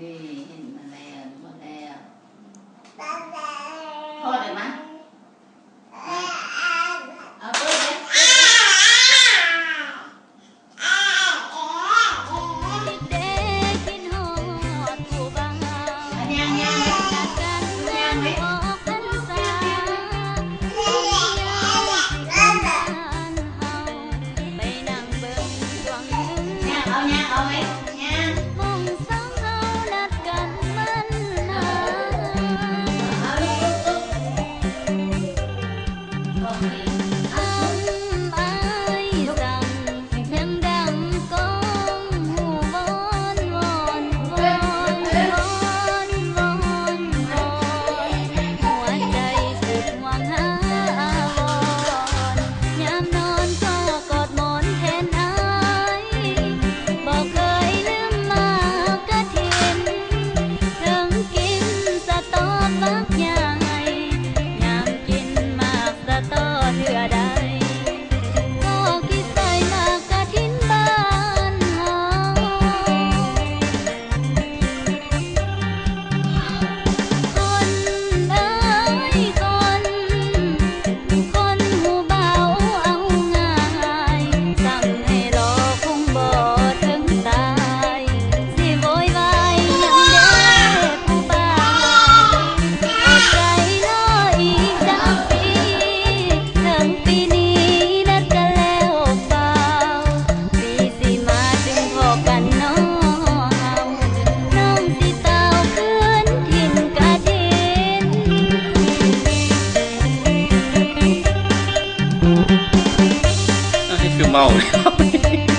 네, 네. Tchau.